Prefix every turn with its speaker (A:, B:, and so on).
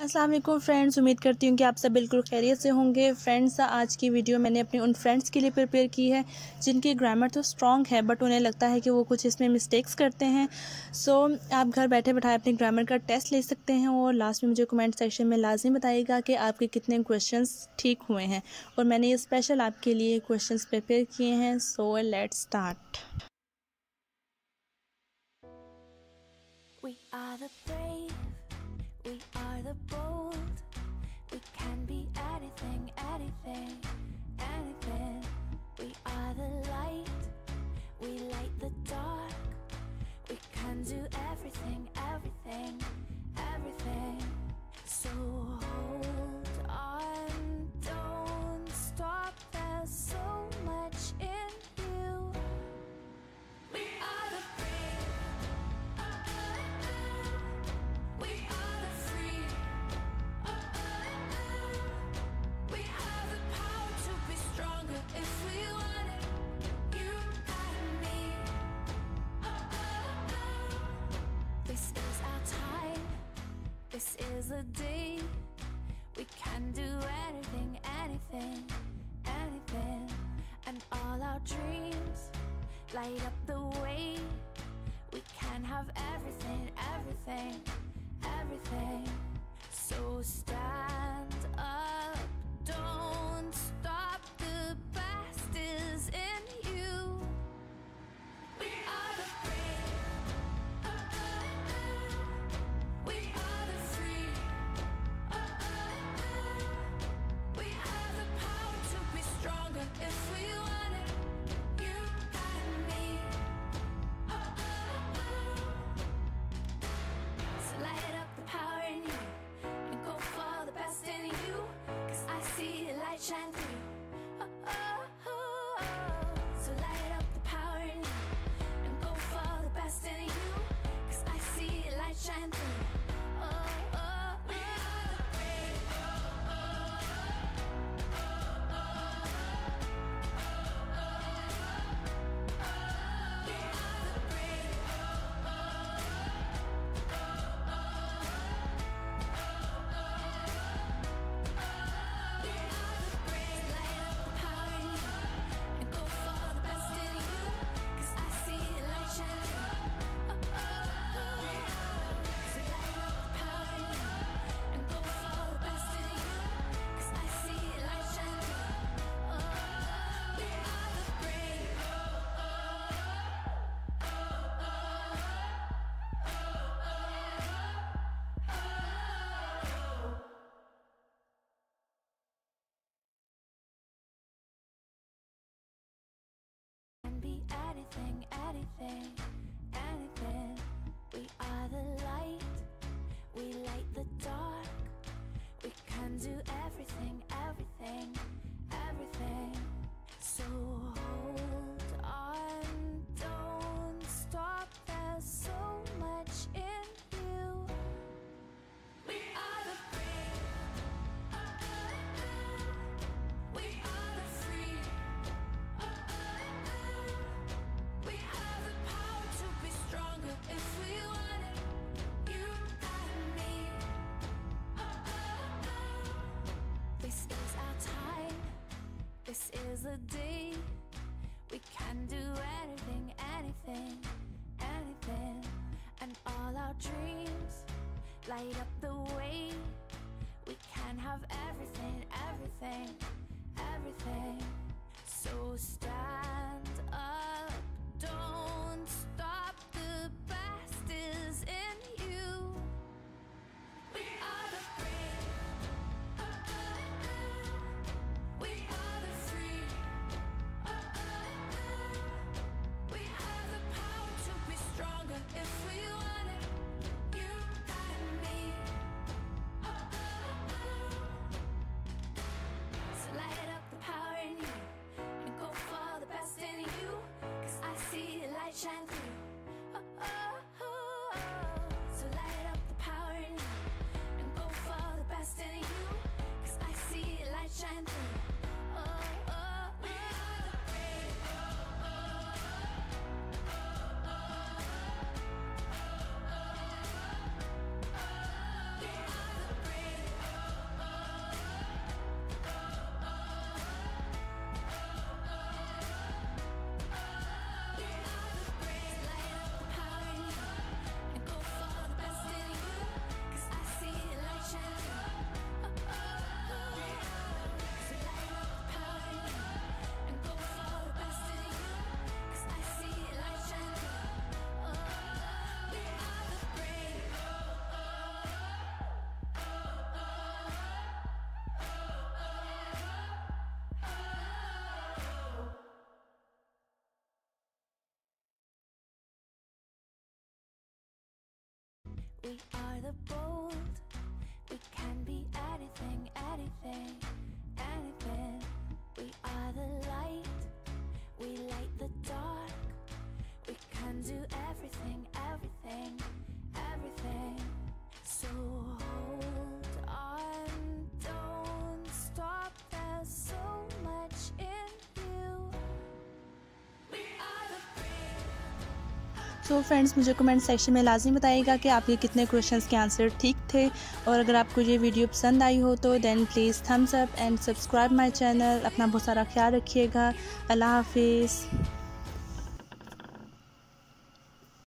A: Aslam friends उम्मीद करती हूँ कि आप सब बिल्कुल खैरियत से होंगे। फ्रेंड्स आज की वीडियो मैंने अपने उन फ्रेंड्स के लिए प्रिपेयर की है जिनकी ग्रामर तो स्ट्रॉन्ग है बट उन्हें लगता है कि वो कुछ इसमें मिस्टेक्स करते हैं। सो so, आप घर बैठे बैठाए अपने ग्रामर का टेस्ट ले सकते हैं और लास्ट में मुझे कमेंट सेक्शन में लाजमी बताइएगा कि आपके कितने क्वेश्चन ठीक हुए हैं। और मैंने ये स्पेशल आपके लिए क्वेश्चन प्रिपेयर किए हैं so let start We are the brave We are the bold. We can be anything, anything, anything. is. We can do anything, anything, anything. And all our dreams light up the way. We can have everything, everything, everything. So stop. Bye. melody. We can do anything, anything, anything. And all our dreams light up We are the bold. We can be anything, anything,
B: so friends मुझे comment section में लाजमी बताइएगा कि आपके कितने question के answer ठीक थे। और अगर आपको ये वीडियो पसंद आई हो तो then please thumbs up and subscribe my channel अपना बहुत सारा ख्याल रखिएगा। अल्लाह हाफिज़।